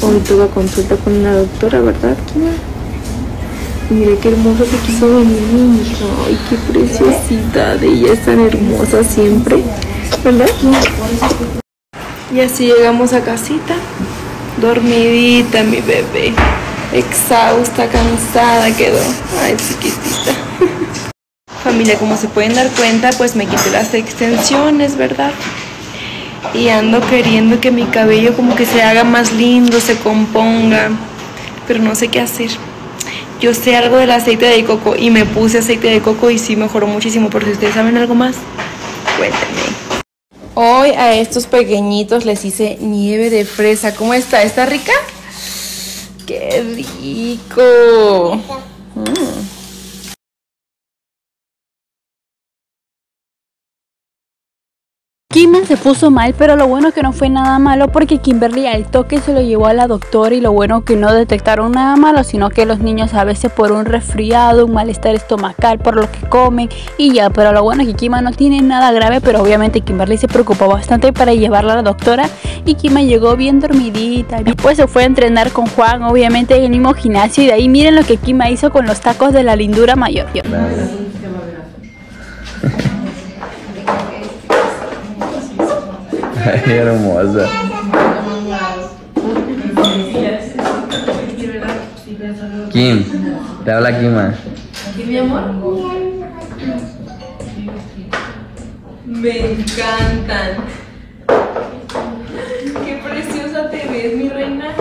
Hoy tuve consulta con la doctora, ¿verdad, Kima? Mire qué hermoso se quiso venir mi hija. Ay, qué preciosidad. Ella es tan hermosa siempre, ¿verdad? Y así llegamos a casita. Dormidita mi bebé. Exhausta, cansada quedó. Ay, chiquitita. Familia, como se pueden dar cuenta, pues me quité las extensiones, ¿verdad? Y ando queriendo que mi cabello como que se haga más lindo, se componga. Pero no sé qué hacer. Yo sé algo del aceite de coco y me puse aceite de coco y sí mejoró muchísimo. Pero si ustedes saben algo más, cuéntenme. Hoy a estos pequeñitos les hice nieve de fresa. ¿Cómo está? ¿Está rica? ¡Qué rico! Mm. Kima se puso mal, pero lo bueno que no fue nada malo porque Kimberly al toque se lo llevó a la doctora y lo bueno que no detectaron nada malo, sino que los niños a veces por un resfriado, un malestar estomacal, por lo que comen y ya, pero lo bueno es que Kima no tiene nada grave, pero obviamente Kimberly se preocupó bastante para llevarla a la doctora y Kima llegó bien dormidita. Después se fue a entrenar con Juan, obviamente en el mismo gimnasio y de ahí miren lo que Kima hizo con los tacos de la lindura mayor. Ay, hermosa. Kim, te habla Kima. Me encantan. Qué preciosa te ves, mi reina.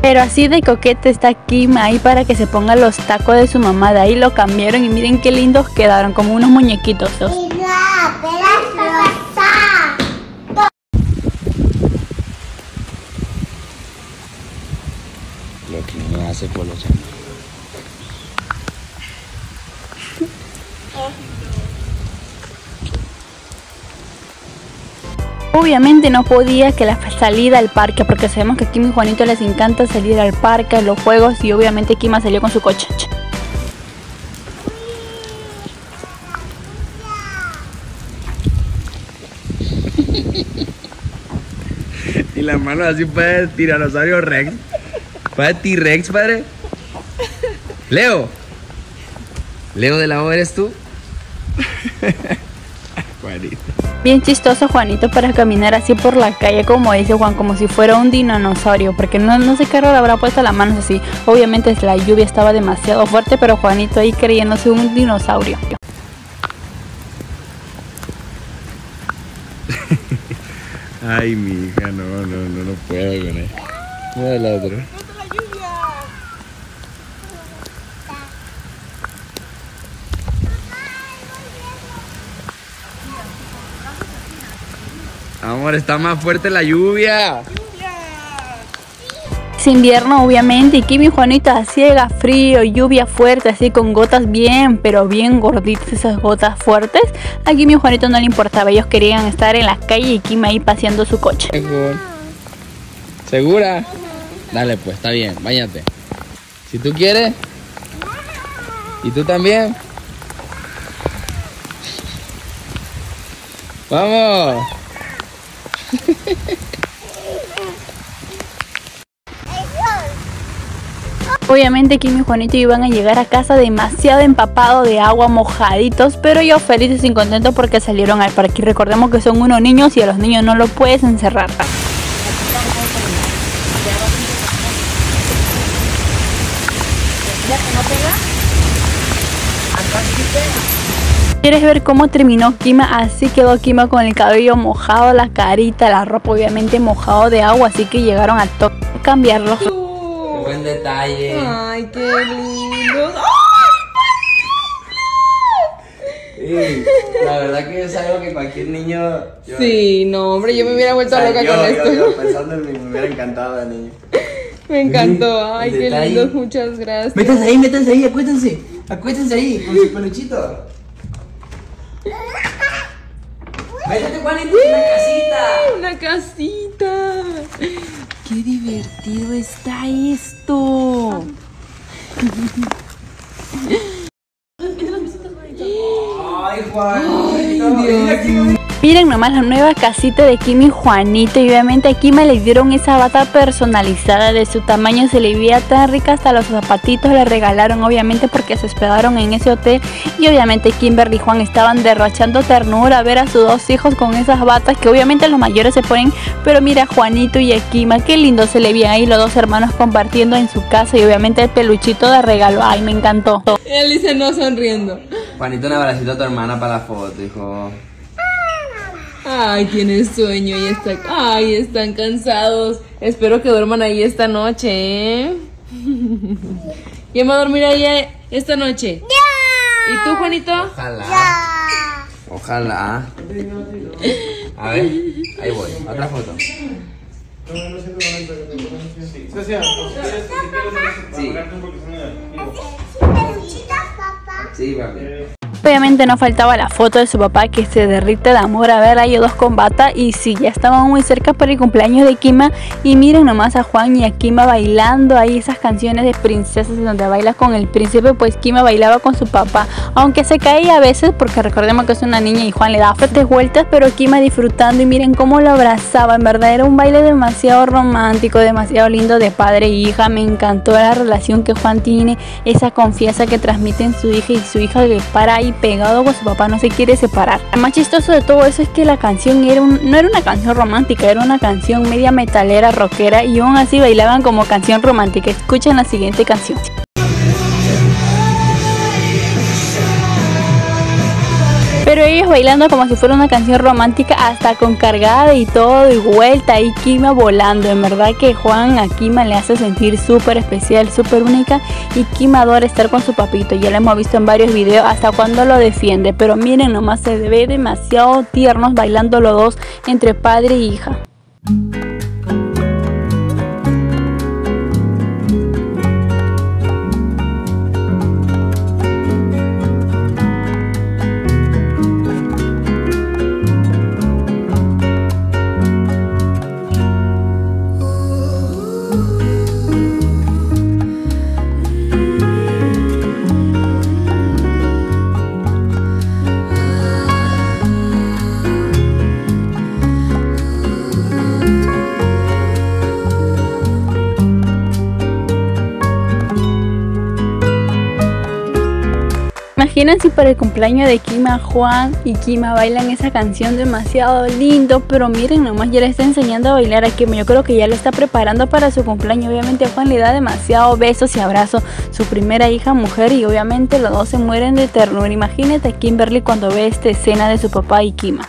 Pero así de coquete está Kima ahí para que se ponga los tacos de su mamá. De ahí lo cambiaron y miren qué lindos quedaron, como unos muñequitos. Los. Lo que no hace Obviamente no podía que la salida al parque, porque sabemos que a Kim y Juanito les encanta salir al parque, a los juegos, y obviamente Kima salió con su coche. Y las manos así para el tiranosaurio Rex. Para el T-Rex, padre. Leo. Leo de la O eres tú. Juanito. Bien chistoso Juanito para caminar así por la calle, como dice Juan, como si fuera un dinosaurio, porque no, no sé qué raro habrá puesto las manos así. Obviamente la lluvia estaba demasiado fuerte, pero Juanito ahí creyéndose un dinosaurio. Ay, mi hija, no, no, no, no puedo con él. Mira el otro. Amor, está más fuerte la lluvia. Es invierno obviamente y Juanito así haga frío, lluvia fuerte, así con gotas bien, pero bien gorditas esas gotas fuertes. A Kim y Juanito no le importaba, ellos querían estar en la calle y Kim ahí paseando su coche. ¿Segura? Dale pues, está bien, bañate. Si tú quieres. ¿Y tú también? ¡Vamos! Obviamente Kim y Juanito iban a llegar a casa demasiado empapados de agua, mojaditos, pero yo felices y contentos porque salieron al parque. Recordemos que son unos niños y a los niños no los puedes encerrar. ¿Quieres ver cómo terminó Kima? Así quedó Kima con el cabello mojado, la carita, la ropa obviamente mojado de agua, así que llegaron a to- cambiarlo. Buen detalle. Ay, qué lindo. Sí, la verdad que es algo que cualquier niño. yo- Sí, no, hombre, yo me hubiera vuelto O sea, loca yo- con yo- esto. yo pensando en mí, me hubiera encantado de niño. Me encantó. Ay, qué lindo. Muchas gracias. Métanse ahí, métanse ahí, acuéstense. Acuéstense ahí, con su peluchito. Métete, Juanito, en la casita. Una casita. Qué divertido está esto. Ay, Juanito. Ay, Dios Miren nomás la nueva casita de Kim y Juanito y obviamente a Kima le dieron esa bata personalizada de su tamaño, se le veía tan rica hasta los zapatitos le regalaron obviamente porque se hospedaron en ese hotel y obviamente Kimberly y Juan estaban derrochando ternura a ver a sus dos hijos con esas batas que obviamente los mayores se ponen, pero mira a Juanito y a Kima, qué lindo se le veía ahí los dos hermanos compartiendo en su casa y obviamente el peluchito de regalo, ay me encantó. Él dice no sonriendo. Juanito, un abracito a tu hermana para la foto, hijo. Ay, tiene sueño y está. Ay, están cansados. Espero que duerman ahí esta noche, ¿eh? ¿Quién va a dormir ahí eh, esta noche? ¿Y tú, Juanito? Ojalá. Ojalá. A ver, ahí voy. Otra foto. Sí. Sí, papi. Obviamente no faltaba la foto de su papá que se derrite de amor a ver a ellos dos con bata. Y sí, ya estaban muy cerca para el cumpleaños de Kima. Y miren nomás a Juan y a Kima bailando ahí esas canciones de princesas donde baila con el príncipe, pues Kima bailaba con su papá, aunque se caía a veces porque recordemos que es una niña y Juan le da fuertes vueltas, pero Kima disfrutando y miren cómo lo abrazaba, en verdad era un baile demasiado romántico, demasiado lindo de padre e hija, me encantó la relación que Juan tiene, esa confianza que transmiten su hija y su hija que para ahí pegado con su papá, no se quiere separar. Lo más chistoso de todo eso es que la canción era un- no era una canción romántica, era una canción media metalera, rockera y aún así bailaban como canción romántica. Escuchen la siguiente canción. Pero ellos bailando como si fuera una canción romántica, hasta con cargada y todo, y vuelta, y Kima volando. En verdad que Juan a Kima le hace sentir súper especial, súper única, y Kima adora estar con su papito. Ya lo hemos visto en varios videos hasta cuando lo defiende. Pero miren, nomás se ve demasiado tiernos bailando los dos entre padre e hija. Imaginen si para el cumpleaños de Kima, Juan y Kima bailan esa canción demasiado lindo, pero miren nomás ya le está enseñando a bailar a Kima, yo creo que ya le está preparando para su cumpleaños, obviamente a Juan le da demasiado besos y abrazos, su primera hija mujer y obviamente los dos se mueren de ternura, imagínate a Kimberly cuando ve esta escena de su papá y Kima.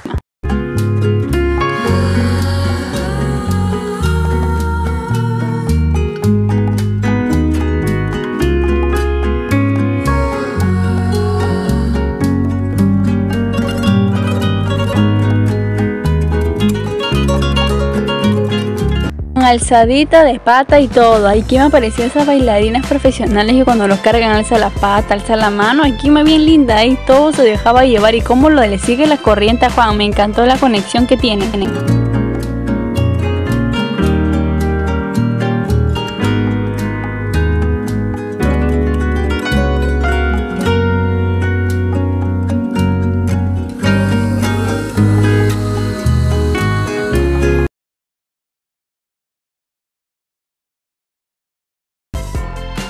Alzadita de pata y todo. Aquí me aparecían esas bailarinas profesionales que cuando los cargan alza la pata, alza la mano. Aquí me bien linda ahí todo se dejaba llevar y cómo lo le sigue la corriente a Juan. Me encantó la conexión que tienen.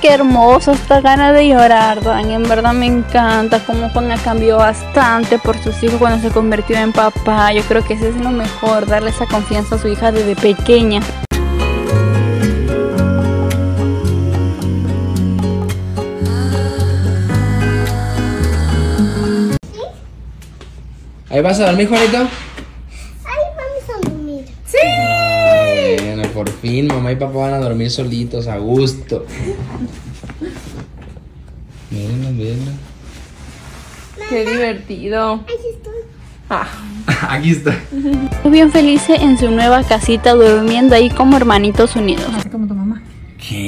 Qué hermoso, esta gana de llorar, Dan. En verdad me encanta cómo Juan ha cambiado bastante por sus hijos cuando se convirtió en papá. Yo creo que ese es lo mejor, darle esa confianza a su hija desde pequeña. ¿Ahí vas a dormir, Juanito? Ahí vamos a dormir. Bueno, por fin mamá y papá van a dormir solitos, a gusto. Mírenlo, mírenlo. Qué divertido. Ahí estoy. Ah. Aquí está. Bien felices en su nueva casita durmiendo ahí como hermanitos unidos. Como tu mamá. ¿Qué?